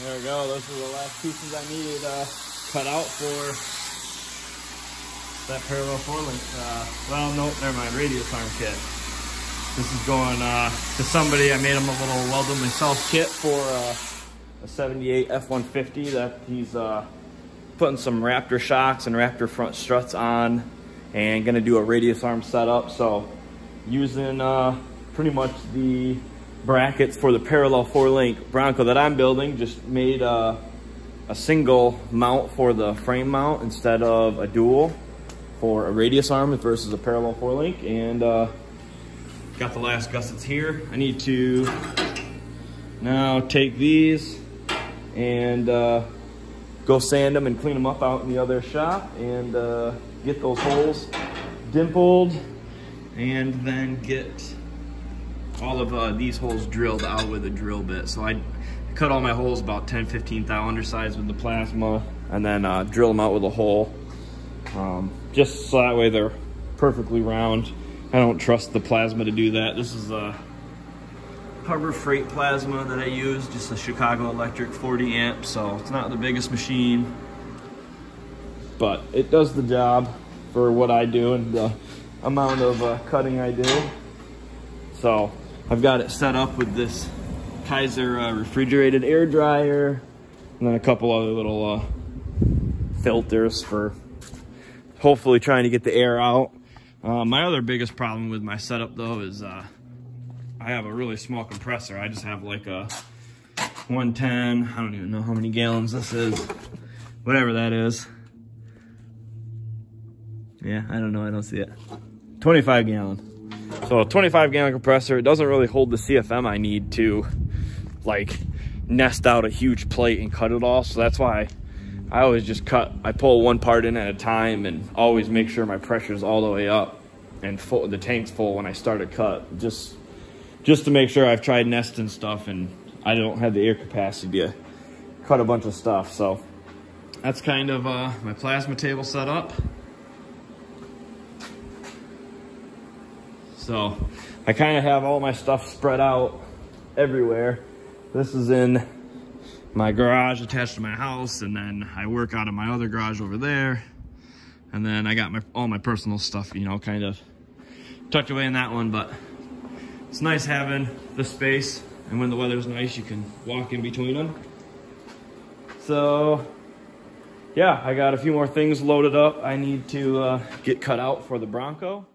There we go. Those are the last pieces I needed uh, cut out for that parallel four link. Uh, well, no, never mind. Radius arm kit. This is going uh, to somebody. I made him a little weld myself kit for uh, a 78 F-150 that he's uh, putting some Raptor shocks and Raptor front struts on and gonna do a radius arm setup. So using uh, pretty much the brackets for the parallel four link Bronco that I'm building, just made uh, a single mount for the frame mount instead of a dual for a radius arm versus a parallel four link. And uh, got the last gussets here. I need to now take these and uh, go sand them and clean them up out in the other shop and uh, get those holes dimpled and then get all of uh, these holes drilled out with a drill bit. So I cut all my holes about 10, 15 thou undersides with the plasma and then uh, drill them out with a hole. Um, just so that way they're perfectly round. I don't trust the plasma to do that. This is a Harbor Freight plasma that I use, just a Chicago Electric 40 amp, so it's not the biggest machine, but it does the job for what I do and the amount of uh, cutting I do. So I've got it set up with this Kaiser uh, refrigerated air dryer and then a couple other little uh, filters for hopefully trying to get the air out. Uh, my other biggest problem with my setup though is uh, I have a really small compressor. I just have like a 110, I don't even know how many gallons this is, whatever that is. Yeah, I don't know, I don't see it. 25 gallon. So a 25 gallon compressor, it doesn't really hold the CFM I need to like nest out a huge plate and cut it all. So that's why I always just cut, I pull one part in at a time and always make sure my pressure is all the way up and full, the tank's full when I start a cut. Just, just to make sure I've tried nesting stuff and I don't have the air capacity to cut a bunch of stuff. So that's kind of uh, my plasma table set up. So I kind of have all my stuff spread out everywhere. This is in my garage attached to my house and then I work out of my other garage over there. And then I got my all my personal stuff, you know, kind of tucked away in that one, but it's nice having the space and when the weather's nice, you can walk in between them. So yeah, I got a few more things loaded up. I need to uh, get cut out for the Bronco.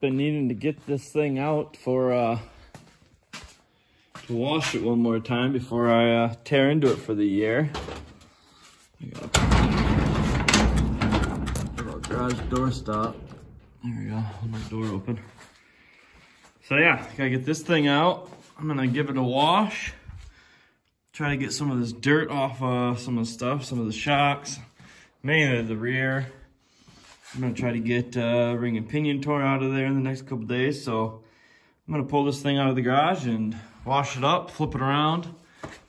Been needing to get this thing out for uh, to wash it one more time before I uh, tear into it for the year. Got a garage door stop. There we go, hold my door open. So yeah, gotta get this thing out. I'm gonna give it a wash. Try to get some of this dirt off uh, some of the stuff, some of the shocks, mainly the rear. I'm gonna try to get uh, ring and pinion tore out of there in the next couple days. So I'm gonna pull this thing out of the garage and wash it up, flip it around.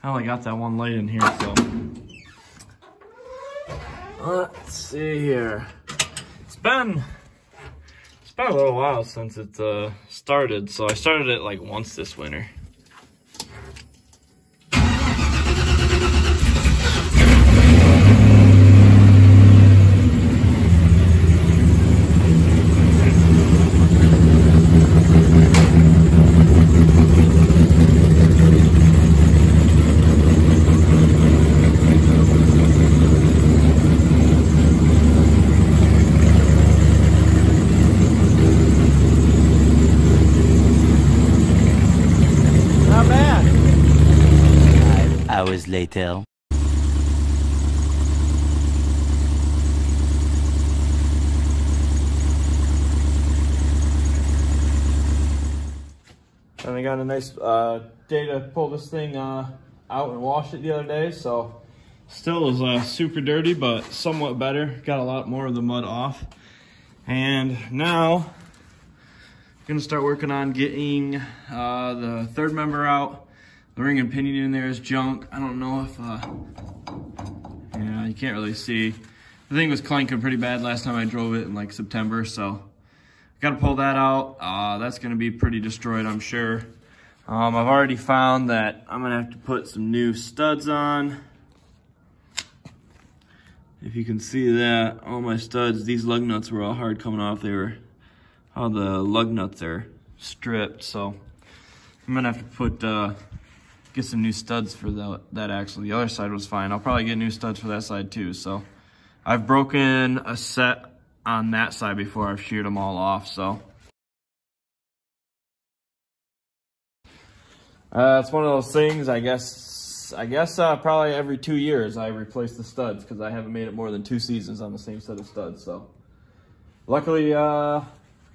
I only got that one light in here, so. Let's see here. It's been, it's been a little while since it uh, started. So I started it like once this winter. And I got a nice uh, day to pull this thing uh, out and wash it the other day. So still is uh, super dirty, but somewhat better. Got a lot more of the mud off. And now I'm gonna start working on getting uh, the third member out the ring and pinion in there is junk. I don't know if, uh, yeah, you can't really see. The thing was clanking pretty bad last time I drove it in like September, so Got to pull that out. Uh, that's going to be pretty destroyed, I'm sure. Um, I've already found that I'm going to have to put some new studs on. If you can see that, all my studs, these lug nuts were all hard coming off. They were, all the lug nuts are stripped. So I'm going to have to put, uh, get some new studs for that, that actually. The other side was fine. I'll probably get new studs for that side too. So I've broken a set on that side before I've sheared them all off, so. Uh, it's one of those things, I guess, I guess uh, probably every two years I replace the studs because I haven't made it more than two seasons on the same set of studs, so. Luckily, uh,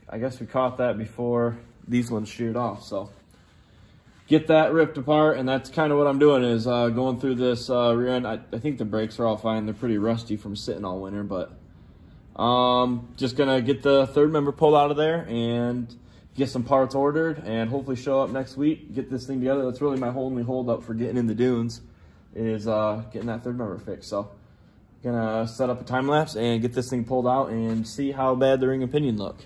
I guess we caught that before these ones sheared off, so. Get that ripped apart, and that's kind of what I'm doing is uh, going through this uh, rear end. I, I think the brakes are all fine. They're pretty rusty from sitting all winter, but um, just gonna get the third member pulled out of there and get some parts ordered and hopefully show up next week, get this thing together. That's really my only hold up for getting in the dunes is uh, getting that third member fixed. So gonna set up a time lapse and get this thing pulled out and see how bad the ring and pinion look.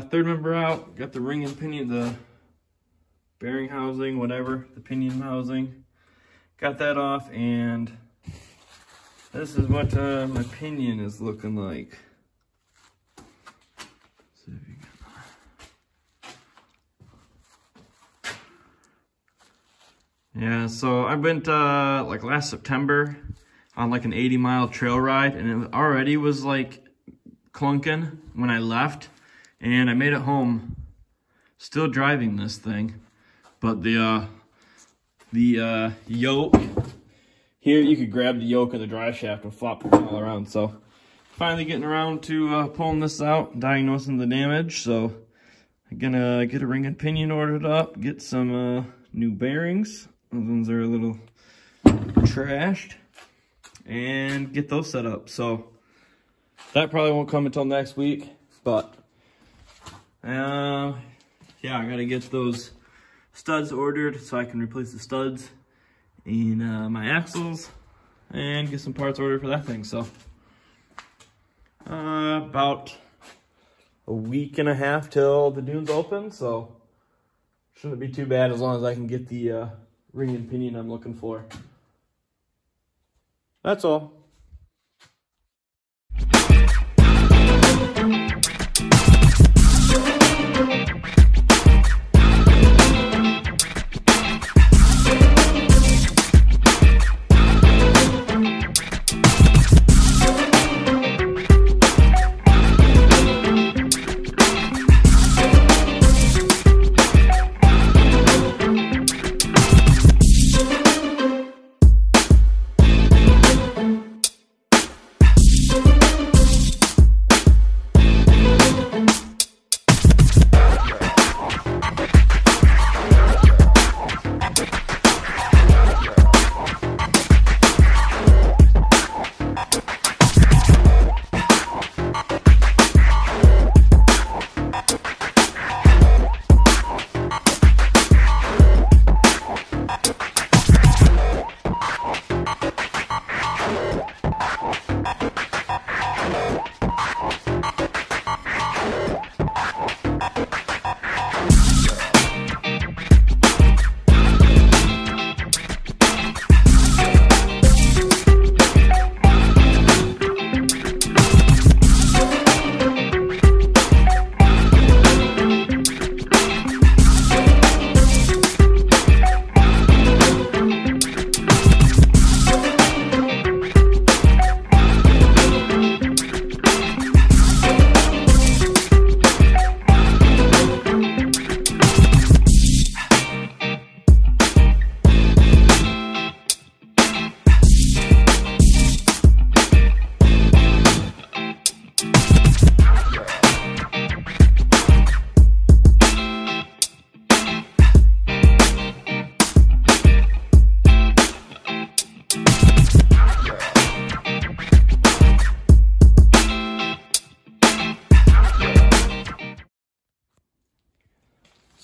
Third member out, got the ring and pinion, the bearing housing, whatever, the pinion housing. Got that off and this is what uh, my pinion is looking like. Yeah, so I went uh, like last September on like an 80 mile trail ride and it already was like clunking when I left and I made it home still driving this thing but the uh the uh yoke here you could grab the yoke of the drive shaft and flop it all around. So finally getting around to uh, pulling this out diagnosing the damage. So I'm gonna get a ring and pinion ordered up get some uh new bearings. Those ones are a little trashed. And get those set up. So that probably won't come until next week but uh, yeah, I gotta get those studs ordered so I can replace the studs in uh, my axles and get some parts ordered for that thing. So uh, about a week and a half till the dunes open. So shouldn't be too bad as long as I can get the uh, ring and pinion I'm looking for. That's all.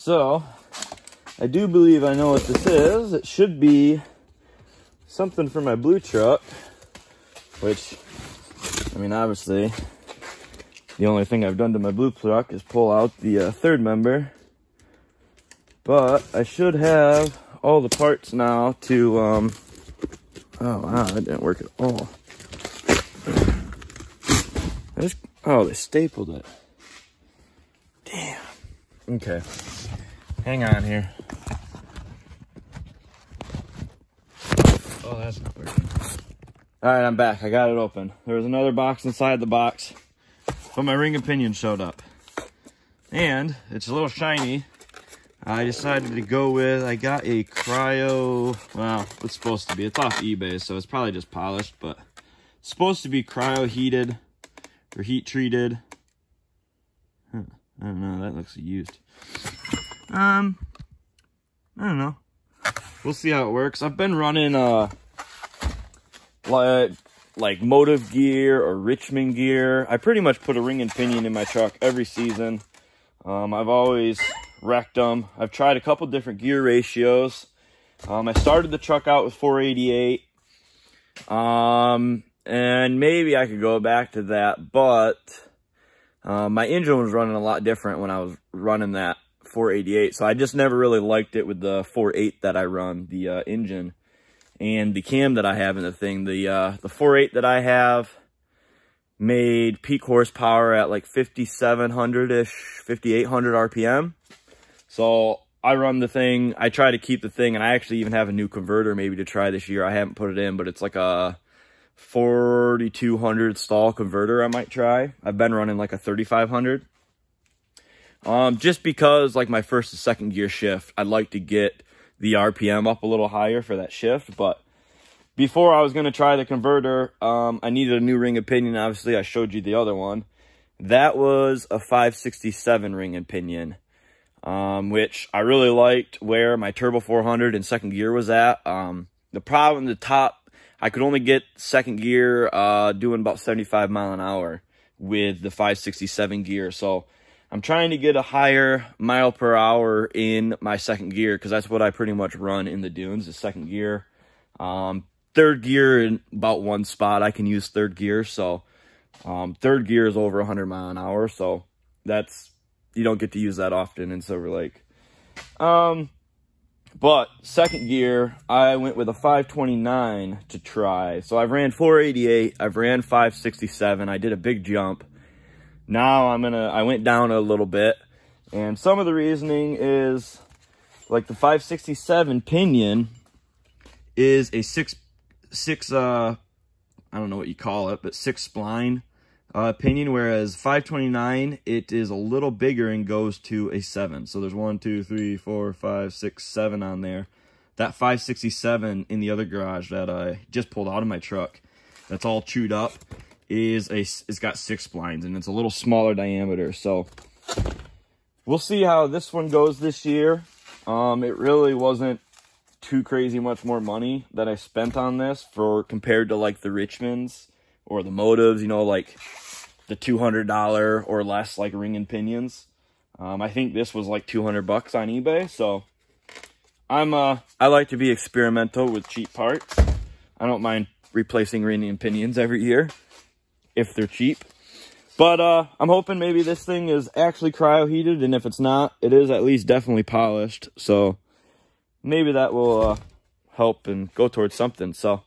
So, I do believe I know what this is. It should be something for my blue truck, which, I mean, obviously, the only thing I've done to my blue truck is pull out the uh, third member. But I should have all the parts now to, um, oh wow, that didn't work at all. Just, oh, they stapled it. Damn. Okay. Hang on here. Oh, that's not working. All right, I'm back. I got it open. There was another box inside the box, but my ring and pinion showed up. And it's a little shiny. I decided to go with, I got a cryo, well, it's supposed to be. It's off eBay, so it's probably just polished, but it's supposed to be cryo heated or heat treated. Huh, I don't know, that looks used. Um, I don't know. We'll see how it works. I've been running, uh, like, like Motive gear or Richmond gear. I pretty much put a ring and pinion in my truck every season. Um, I've always wrecked them. I've tried a couple different gear ratios. Um, I started the truck out with 488. Um, and maybe I could go back to that, but uh, my engine was running a lot different when I was running that 488. So I just never really liked it with the 4.8 that I run, the uh, engine. And the cam that I have in the thing, the uh, the 4.8 that I have made peak horsepower at like 5,700-ish, 5,800 RPM. So I run the thing, I try to keep the thing, and I actually even have a new converter maybe to try this year. I haven't put it in, but it's like a 4200 stall converter I might try. I've been running like a 3500. Um, just because like my first and second gear shift, I'd like to get the RPM up a little higher for that shift. But before I was going to try the converter, um, I needed a new ring and pinion. Obviously, I showed you the other one. That was a 567 ring and pinion, um, which I really liked where my Turbo 400 and second gear was at. Um, the problem, the top, I could only get second gear uh, doing about 75 mile an hour with the 567 gear. So I'm trying to get a higher mile per hour in my second gear because that's what I pretty much run in the dunes, the second gear. Um, third gear in about one spot, I can use third gear. So um, third gear is over 100 mile an hour. So that's, you don't get to use that often in Silver Lake. Um, but second gear, I went with a 529 to try. So I've ran 488, I've ran 567. I did a big jump. Now I'm gonna, I went down a little bit. And some of the reasoning is like the 567 pinion is a six, six, uh, I don't know what you call it, but six spline uh, pinion, whereas 529, it is a little bigger and goes to a seven. So there's one, two, three, four, five, six, seven on there. That 567 in the other garage that I just pulled out of my truck, that's all chewed up is a it's got six splines and it's a little smaller diameter. So we'll see how this one goes this year. Um, it really wasn't too crazy much more money that I spent on this for compared to like the Richmonds or the Motives, you know, like the $200 or less like ring and pinions. Um, I think this was like 200 bucks on eBay. So I'm, uh, I like to be experimental with cheap parts. I don't mind replacing ring and pinions every year if they're cheap. But uh, I'm hoping maybe this thing is actually cryo heated, and if it's not, it is at least definitely polished. So maybe that will uh, help and go towards something. So